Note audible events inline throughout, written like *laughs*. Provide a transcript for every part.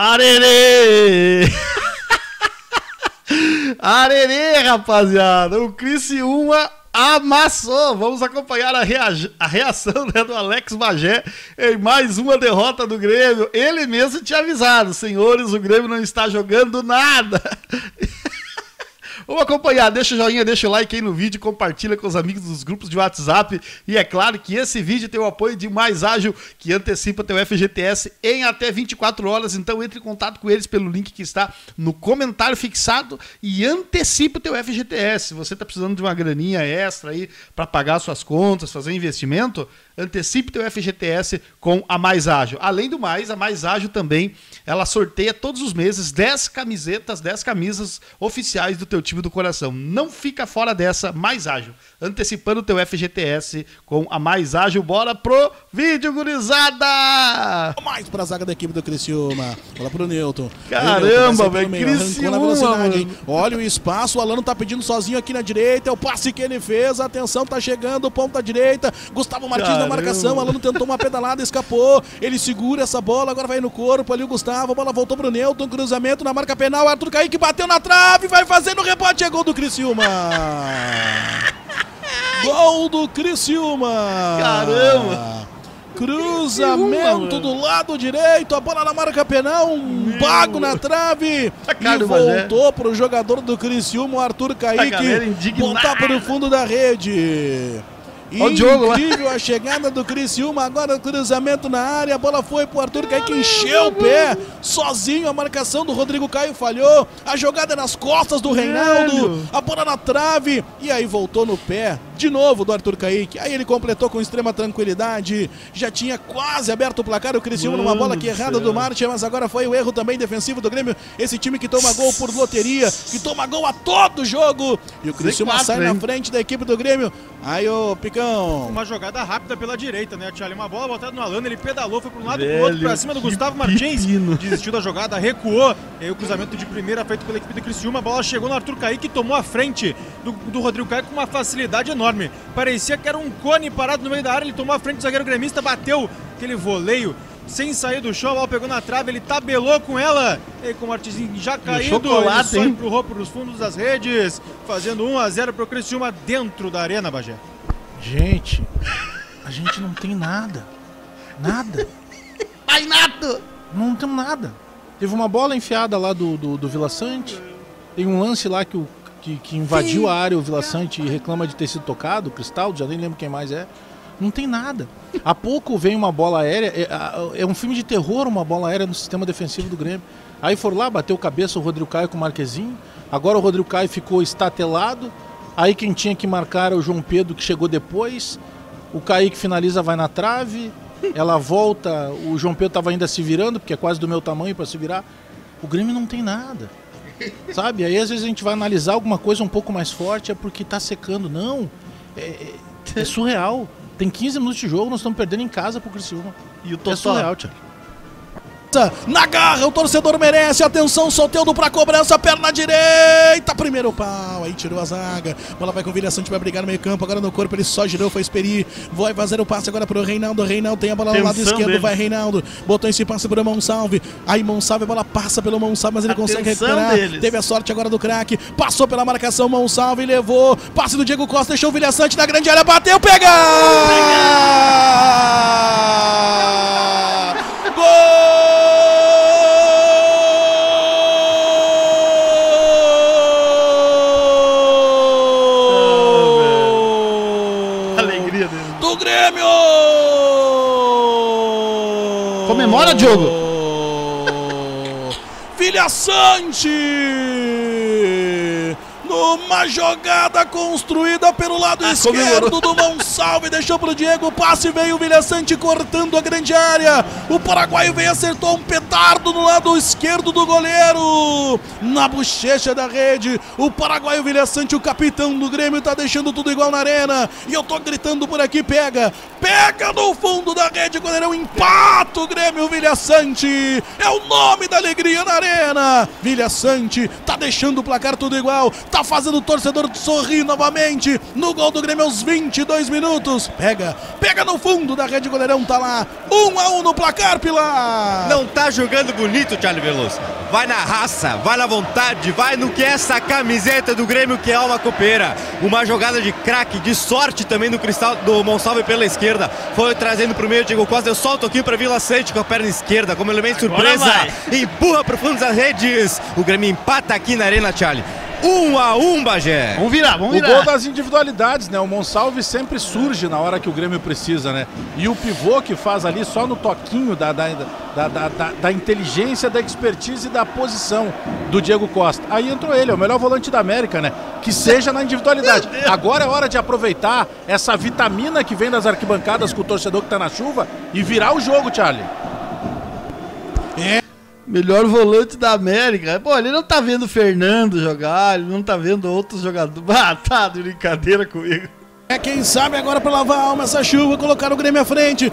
Arerê! *laughs* Arerê, rapaziada! O Criciúma amassou! Vamos acompanhar a, a reação né, do Alex Magé em mais uma derrota do Grêmio. Ele mesmo tinha avisado, senhores, o Grêmio não está jogando nada. Vamos acompanhar, deixa o joinha, deixa o like aí no vídeo, compartilha com os amigos dos grupos de WhatsApp. E é claro que esse vídeo tem o apoio de Mais Ágil, que antecipa teu FGTS em até 24 horas. Então entre em contato com eles pelo link que está no comentário fixado e antecipa o teu FGTS. Se você está precisando de uma graninha extra aí para pagar suas contas, fazer investimento, antecipe teu FGTS com a Mais Ágil. Além do mais, a Mais Ágil também, ela sorteia todos os meses 10 camisetas, 10 camisas oficiais do teu time do coração. Não fica fora dessa, Mais Ágil. Antecipando teu FGTS com a Mais Ágil. Bora pro vídeo, gurizada! Mais pra zaga da equipe do Criciúma. Bola pro Newton. Caramba, velho, Criciúma, Olha o espaço, o Alano tá pedindo sozinho aqui na direita, é o passe que ele fez, atenção, tá chegando, ponta direita, Gustavo Martins Caramba. Marcação, Alano tentou uma pedalada, escapou, ele segura essa bola, agora vai no corpo ali o Gustavo, a bola voltou pro Newton, cruzamento na marca penal, Arthur Kaique bateu na trave, vai fazendo o rebote, é gol do Criciúma. *laughs* gol do Criciúma. Caramba. Cruzamento do lado direito, a bola na marca penal, um bago na trave e voltou para o jogador do Criciúma, o Arthur Kaique, botar para o fundo da rede. Incrível a chegada do Criciúma, agora o cruzamento na área, a bola foi pro Arthur Kaique, encheu o pé, sozinho, a marcação do Rodrigo Caio falhou, a jogada nas costas do Reinaldo, a bola na trave, e aí voltou no pé, de novo do Arthur Kaique, aí ele completou com extrema tranquilidade, já tinha quase aberto o placar. O Criciúma numa bola que errada do Martin, mas agora foi o erro também defensivo do Grêmio, esse time que toma gol por loteria, que toma gol a todo jogo, e o Criciúma sai na frente da equipe do Grêmio, aí o Picão... Uma jogada rápida pela direita, né, Thiago? Uma bola botada no Alano, ele pedalou, foi para um lado, para o outro, para cima do Gustavo Martins, desistiu da jogada, recuou, e aí o cruzamento de primeira feito pela equipe do Criciúma, a bola chegou no Arthur Kaique, que tomou a frente do, do Rodrigo Caio com uma facilidade enorme enorme. Parecia que era um cone parado no meio da área. Ele tomou a frente do zagueiro gremista, bateu aquele voleio sem sair do chão. A bola pegou na trave, ele tabelou com ela. E com o Martinzinho já caindo, ele só empurrou para os fundos das redes, fazendo 1 a 0 para o Criciúma dentro da arena, Bagé. Gente, a gente não tem nada. Nada. *laughs* Vai nada! Não tem nada. Teve uma bola enfiada lá do, do, do Vila Sante. Tem um lance lá que o que, que invadiu Sim. a área, o Vila Sante, e reclama de ter sido tocado, o Cristal, já nem lembro quem mais é. Não tem nada. Há pouco vem uma bola aérea, é, é, um filme de terror uma bola aérea no sistema defensivo do Grêmio. Aí foram lá, bateu cabeça o Rodrigo Caio com o Marquezinho. Agora o Rodrigo Caio ficou estatelado. Aí quem tinha que marcar era o João Pedro, que chegou depois. O Kaique finaliza, vai na trave. Ela volta, o João Pedro estava ainda se virando, porque é quase do meu tamanho para se virar. O Grêmio não tem nada. Sabe? Aí às vezes a gente vai analisar alguma coisa um pouco mais forte, é porque tá secando. Não. É, é, é *laughs* surreal. Tem 15 minutos de jogo, nós estamos perdendo em casa pro Criciúma. E o Totó. É surreal, Thiago na garra, o torcedor merece. Atenção, Soteldo pra cobrança, perna direita, primeiro pau. Aí tirou a zaga. Bola vai com o Vilha Sante, vai brigar no meio campo. Agora no corpo, ele só girou, foi experi. Vai fazer o passe agora pro Reinaldo. Reinaldo tem a bola no lado esquerdo, dele. vai Reinaldo. Botou esse passe pro Monsalve. Aí Monsalve, a bola passa pelo Monsalve, mas ele Atenção consegue recuperar. Deles. Teve a sorte agora do craque. Passou pela marcação, Monsalve levou. Passe do Diego Costa, deixou o Vilha Sante na grande área, bateu, pega! pega! Filha Numa jogada construída pelo lado ah, esquerdo do Monsalve, deixou pro Diego, o passe veio o Vilhaçante cortando a grande área. O paraguaio veio acertou um petardo no lado esquerdo do goleiro. Na bochecha da rede, o paraguaio Vilhaçante, o capitão do Grêmio, tá deixando tudo igual na arena. E eu tô gritando por aqui, pega, pega no fundo da rede, goleirão, empata o Grêmio Vilhaçante. É o nome da alegria na arena. Vilhaçante tá deixando o placar tudo igual, tá fazendo torcedor sorrir novamente. No gol do Grêmio aos 22 minutos. Pega, pega no fundo da rede goleirão, tá lá. 1 a 1 no placar, Pilar. Não tá jogando bonito, Charlie Veloso. Vai na raça, vai na vontade, vai no que é essa camiseta do Grêmio que é uma copeira. Uma jogada de craque, de sorte também do Cristal do Monsalve pela esquerda. Foi trazendo pro meio Diego Costa, eu solto aqui para Vila Sante com a perna esquerda como elemento surpresa. Empurra pro fundo das redes. O Grêmio empata aqui na Arena, Charlie. 1 um a 1 um, Bagé. Vamos virar, vamos virar. O gol das individualidades, né? O Monsalve sempre surge na hora que o Grêmio precisa, né? E o pivô que faz ali só no toquinho da, da, da, da, da, da inteligência, da expertise e da posição do Diego Costa. Aí entrou ele, é o melhor volante da América, né? Que seja na individualidade. Agora é hora de aproveitar essa vitamina que vem das arquibancadas com o torcedor que tá na chuva e virar o jogo, Charlie. Melhor volante da América. Pô, ele não tá vendo o Fernando jogar, ele não tá vendo outros jogadores. *laughs* Ah, tá de brincadeira comigo. É quem sabe agora para lavar a alma essa chuva, colocar o Grêmio à frente.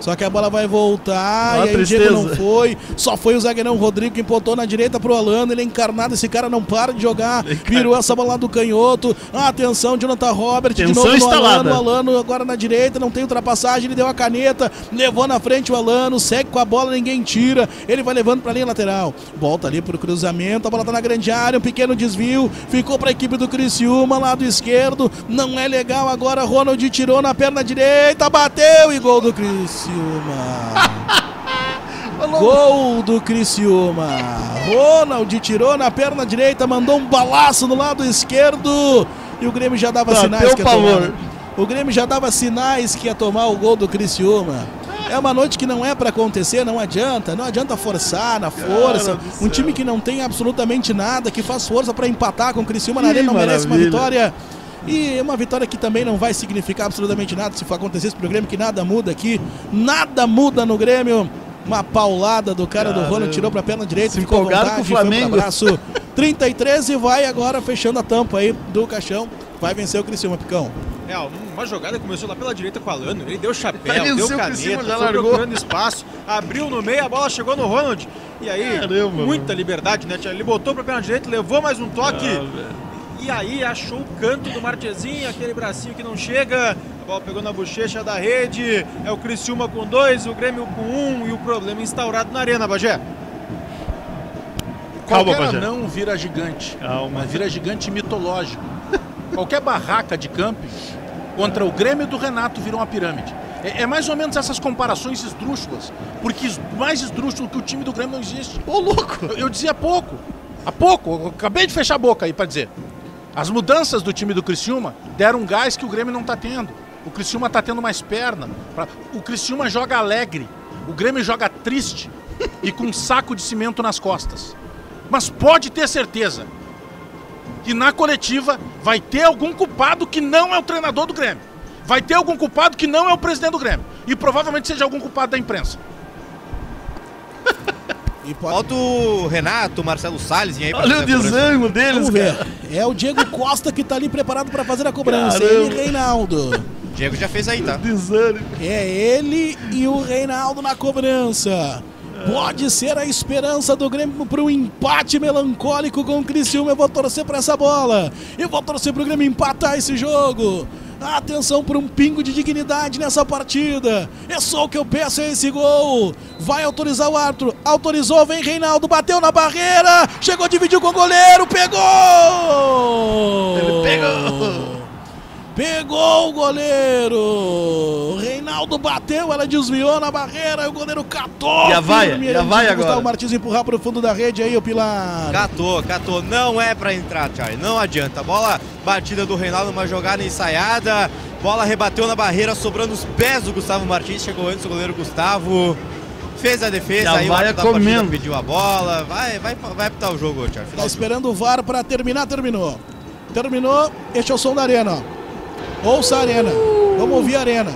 Só que a bola vai voltar e aí o Diego não foi. Só foi o zagueirão Rodrigo que impotou na direita pro Alano. Ele é encarnado, esse cara não para de jogar. Virou essa bola lá do canhoto. Atenção, Jonathan Robert Tensão de novo no instalada. Alano. O Alano agora na direita, não tem ultrapassagem. Ele deu a caneta, levou na frente o Alano, segue com a bola, ninguém tira. Ele vai levando pra linha lateral. Volta ali pro cruzamento, a bola tá na grande área, um pequeno desvio. Ficou pra equipe do Criciúma, lado esquerdo. Não é legal agora. Ronald tirou na perna direita, bateu e gol do Criciúma. *laughs* Gol do Criciúma. Ronald tirou na perna direita, mandou um balaço no lado esquerdo. E o Grêmio já dava Bateu sinais que ia tomar. O Grêmio já dava sinais que ia tomar o gol do Criciúma. É uma noite que não é pra acontecer, não adianta, não adianta forçar na força. Um time que não tem absolutamente nada, que faz força pra empatar com o Criciúma na arena, não merece uma maravilha. vitória. E uma vitória que também não vai significar absolutamente nada se for acontecer pro Grêmio, que nada muda aqui. Nada muda no Grêmio. Uma paulada do cara do. Ronald, tirou pra perna direita, Se ficou vontade, com o foi pro Flamengo. abraço. *laughs* 33 e vai agora fechando a tampa aí do caixão. Vai vencer o Criciúma, Picão. É, uma jogada começou lá pela direita com o Alano, ele deu chapéu, deu caneta, já foi largou. procurando espaço, abriu no meio, a bola chegou no Ronald. E aí, Caramba, muita mano. liberdade, né? Ele botou pra perna direita, levou mais um toque. Ah. E aí achou o canto do Marchezinho, aquele bracinho que não chega. A bola pegou na bochecha da rede. É o Criciúma com dois, o Grêmio com um e o problema instaurado na arena, Bagé. Calma, Qualquer Pajé. anão vira gigante. Calma. Mas vira gigante mitológico. Qualquer barraca de camping contra o Grêmio do Renato vira uma pirâmide. É, é mais ou menos essas comparações esdrúxulas. Porque mais esdrúxulo que o time do Grêmio não existe. Ô, louco. Eu, eu dizia há pouco. Há pouco. Acabei de fechar a boca aí pra dizer. As mudanças do time do Criciúma deram um gás que o Grêmio não tá tendo. O Criciúma tá tendo mais perna. O Criciúma joga alegre. O Grêmio joga triste *laughs* e com um saco de cimento nas costas. Mas pode ter certeza que na coletiva vai ter algum culpado que não é o treinador do Grêmio. Vai ter algum culpado que não é o presidente do Grêmio. E provavelmente seja algum culpado da imprensa. E pode... Falta o Renato, o Marcelo Salles aí pra Olha o desânimo deles, Vamos ver. cara. É o Diego Costa que tá ali preparado para fazer a cobrança. Caramba. Ele e Reinaldo. Diego já fez aí, tá? Desânimo. É ele e o Reinaldo na cobrança. Pode ser a esperança do Grêmio para um empate melancólico com o Criciúma. Eu vou torcer para essa bola. Eu vou torcer para o Grêmio empatar esse jogo. Atenção por um pingo de dignidade nessa partida. É só o que eu peço é esse gol. Vai autorizar o árbitro. Autorizou, vem Reinaldo, bateu na barreira. Chegou, dividiu com o goleiro, pegou! Ele pegou. Pegou o goleiro! Reinaldo bateu, ela desviou na barreira, o goleiro catou. E a vaia? firme, a antes vaia de Gustavo agora? Martins empurrar para o fundo da rede aí, o Pilar. Catou, catou. Não é pra entrar, Charlie. Não adianta. Bola batida do Reinaldo, uma jogada ensaiada. Bola rebateu na barreira, sobrando os pés do Gustavo Martins. Chegou antes o goleiro Gustavo. Fez a defesa, a aí o árbitro da partida comendo. pediu a bola. Vai, vai, vai apitar o jogo, Charlie. Tá esperando o VAR para terminar, terminou. Terminou, este é o som da arena. Ouça a arena. Vamos ouvir a arena.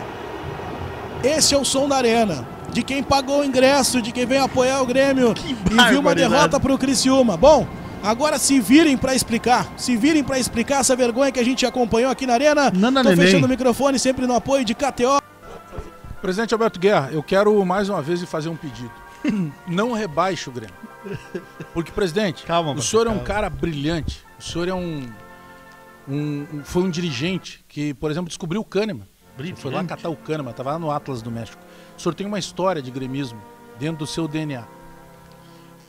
Esse é o som da arena. De quem pagou o ingresso, de quem veio apoiar o Grêmio e viu uma derrota pro Criciúma. Bom, agora se virem para explicar. Se virem para explicar essa vergonha que a gente acompanhou aqui na arena. Nana Tô neném. fechando o microfone sempre no apoio de KTO. Presidente Alberto Guerra, eu quero mais uma vez lhe fazer um pedido. *laughs* Não rebaixe o Grêmio. Porque, presidente, Calma, o senhor é um calma. cara brilhante. O O senhor é um, um- um- foi um dirigente que, por exemplo, descobriu o Kahneman. Brilhante. Foi lá catar o Kahneman, estava lá no Atlas do México. O senhor tem uma história de gremismo dentro do seu DNA.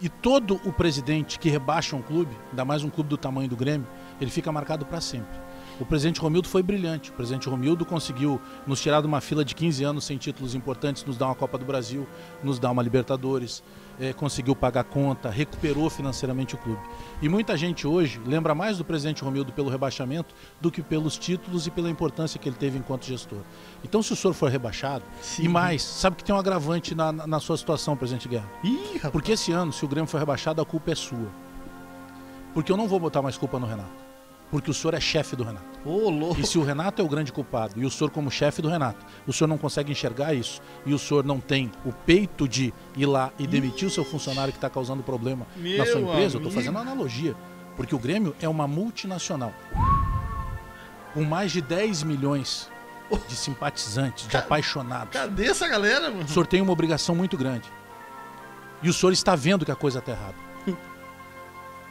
E todo o presidente que rebaixa um clube, ainda mais um clube do tamanho do Grêmio, ele fica marcado para sempre. O presidente Romildo foi brilhante. O presidente Romildo conseguiu nos tirar de uma fila de 15 anos sem títulos importantes, nos dar uma Copa do Brasil, nos dar uma Libertadores, eh, conseguiu pagar conta, recuperou financeiramente o clube. E muita gente hoje lembra mais do presidente Romildo pelo rebaixamento do que pelos títulos e pela importância que ele teve enquanto gestor. Então, se o senhor for rebaixado, e mais, sabe que tem um agravante na, na- na sua situação, presidente Guerra. Ih. Porque esse ano, se o Grêmio for rebaixado, a culpa é sua. Porque eu não vou botar mais culpa no Renato. Porque o senhor é chefe do Renato. Ô, louco. E se o Renato é o grande culpado e o senhor como chefe do Renato, o senhor não consegue enxergar isso e o senhor não tem o peito de ir lá e demitir o seu funcionário que está causando problema na sua Meu empresa, eu estou amigo. fazendo uma analogia. Porque o Grêmio é uma multinacional. Com mais de 10 milhões de simpatizantes, de apaixonados. Cadê essa galera, mano? O senhor tem uma obrigação muito grande. E o senhor está vendo que a coisa está errada.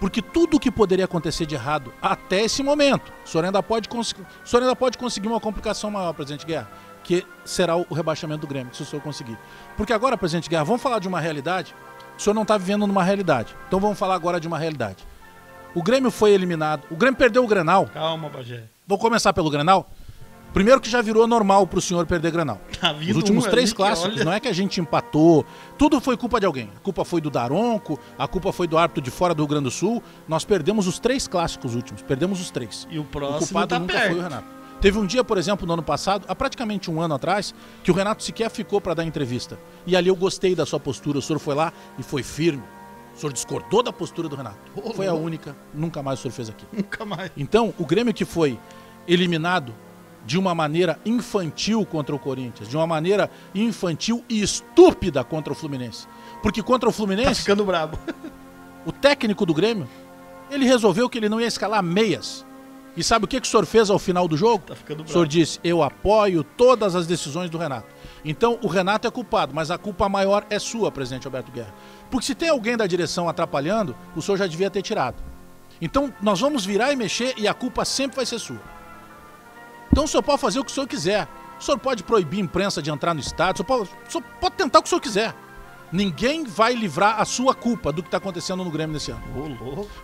Porque tudo o que poderia acontecer de errado até esse momento, o senhor ainda pode, cons- senhor ainda pode conseguir uma complicação maior, presidente Guerra, que será o rebaixamento do Grêmio, se o senhor conseguir. Porque agora, presidente Guerra, vamos falar de uma realidade. O senhor não está vivendo numa realidade. Então vamos falar agora de uma realidade. O Grêmio foi eliminado. O Grêmio perdeu o Grenal. Calma, Bagé. Vou começar pelo Grenal. Primeiro que já virou normal para o senhor perder Grenal. *laughs* Tá vindo Os últimos três clássicos, olha- não é que a gente empatou. Tudo foi culpa de alguém. A culpa foi do Daronco, a culpa foi do árbitro de fora do Rio Grande do Sul. Nós perdemos os três clássicos últimos, perdemos os três. E o O próximo culpado tá nunca perto. foi o Renato. Teve um dia, por exemplo, no ano passado, há praticamente um ano atrás, que o Renato sequer ficou para dar entrevista. E ali eu gostei da sua postura. O senhor foi lá e foi firme. O senhor discordou da postura do Renato. Foi a única, nunca mais o senhor fez aqui. Nunca mais. Então, o Grêmio que foi eliminado de uma maneira infantil contra o Corinthians, de uma maneira infantil e estúpida contra o Fluminense. Porque contra o Tá Fluminense, ficando brabo. o técnico do Grêmio, ele resolveu que ele não ia escalar meias. E sabe o que, que o senhor fez ao final do jogo? Tá ficando O senhor disse: Eu apoio todas as decisões do Renato. Então o Renato é culpado, mas a culpa maior é sua, presidente Alberto Guerra. Porque se tem alguém da direção atrapalhando, o senhor já devia ter tirado. Então nós vamos virar e mexer e a culpa sempre vai ser sua. Então o senhor pode fazer o que o senhor quiser. O senhor pode proibir a imprensa de entrar no estádio, o senhor pode, o senhor pode tentar o que o senhor quiser. Ninguém vai livrar a sua culpa do que está acontecendo no Grêmio nesse ano.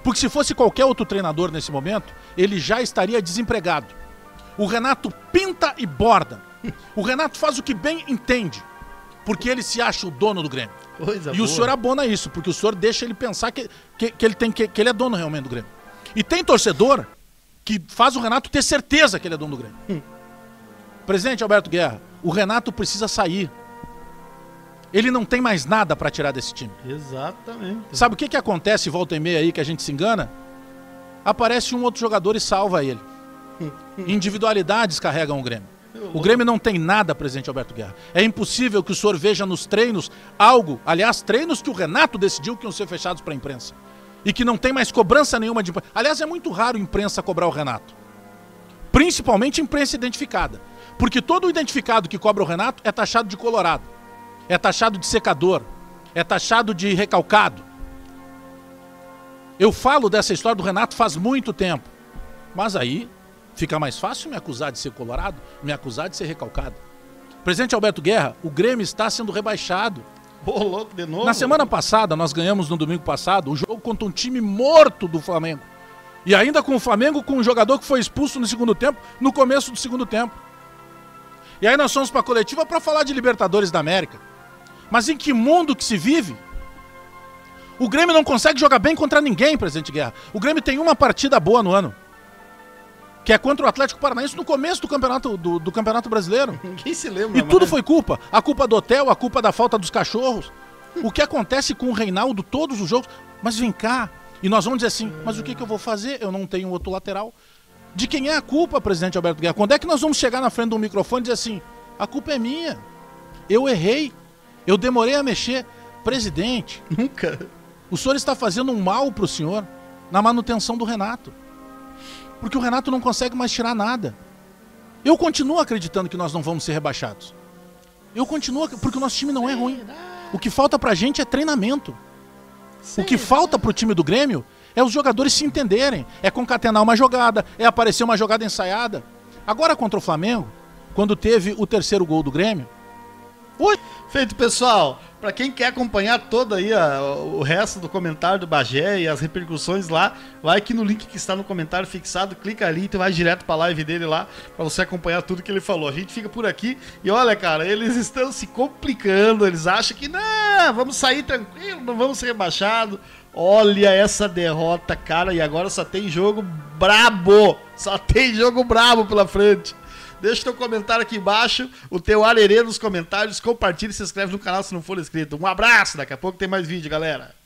Porque se fosse qualquer outro treinador nesse momento, ele já estaria desempregado. O Renato pinta e borda. O Renato faz o que bem entende. Porque ele se acha o dono do Grêmio. Coisa E boa. o senhor abona isso, porque o senhor deixa ele pensar que, que, que ele, tem, que, que ele é dono realmente do Grêmio. E tem torcedor que faz o Renato ter certeza que ele é dono do Grêmio. Presidente Alberto Guerra, o Renato precisa sair. Ele não tem mais nada para tirar desse time. Exatamente. Sabe o que, que acontece volta e meia aí que a gente se engana? Aparece um outro jogador e salva ele. Individualidades carregam o Grêmio. O Grêmio não tem nada, presidente Alberto Guerra. É impossível que o senhor veja nos treinos algo, aliás, treinos que o Renato decidiu que iam ser fechados para a imprensa. E que não tem mais cobrança nenhuma de imprensa. Aliás, é muito raro imprensa cobrar o Renato. Principalmente imprensa identificada. Porque todo identificado que cobra o Renato é taxado de colorado. É taxado de secador. É taxado de recalcado. Eu falo dessa história do Renato faz muito tempo. Mas aí fica mais fácil me acusar de ser colorado, me acusar de ser recalcado. Presidente Alberto Guerra, o Grêmio está sendo rebaixado. Ô, louco, de novo. Na semana passada, nós ganhamos no domingo passado o jogo contra um time morto do Flamengo. E ainda com o Flamengo com um jogador que foi expulso no segundo tempo, no começo do segundo tempo. E aí nós fomos para a coletiva para falar de Libertadores da América. Mas em que mundo que se vive? O Grêmio não consegue jogar bem contra ninguém, presidente Guerra. O Grêmio tem uma partida boa no ano. Que é contra o Atlético Paranaense no começo do campeonato, do, do campeonato brasileiro. *laughs* Ninguém se lembra E tudo mais. foi culpa. A culpa do hotel, a culpa da falta dos cachorros. O que acontece com o Reinaldo todos os jogos. Mas vem cá. E nós vamos dizer assim, mas o que, que eu vou fazer? Eu não tenho outro lateral. De quem é a culpa, presidente Alberto Guerra? Quando é que nós vamos chegar na frente de um microfone e dizer assim, a culpa é minha. Eu errei. Eu demorei a mexer. Presidente, *laughs* Nunca. o senhor está fazendo um mal para o senhor na manutenção do Renato. Porque o Renato não consegue mais tirar nada. Eu continuo acreditando que nós não vamos ser rebaixados. Eu continuo, porque o nosso time não é ruim. O que falta pra gente é treinamento. O que falta pro time do Grêmio É os jogadores se entenderem. É concatenar uma jogada, é aparecer uma jogada ensaiada. Agora contra o Flamengo, quando teve o terceiro gol do Grêmio. Oi. Feito, pessoal. Para quem quer acompanhar todo aí a, o resto do comentário do Bagé e as repercussões lá, vai aqui no link que está no comentário fixado, clica ali e vai direto para a live dele lá para você acompanhar tudo que ele falou. A gente fica por aqui e olha, cara, eles estão se complicando, eles acham que não, vamos sair tranquilo, não vamos ser rebaixados. Olha essa derrota, cara, e agora só tem jogo brabo. Só tem jogo brabo pela frente. Deixa teu comentário aqui embaixo, o teu arerê nos comentários, compartilha e se inscreve no canal se não for inscrito. Um abraço, daqui a pouco tem mais vídeo, galera.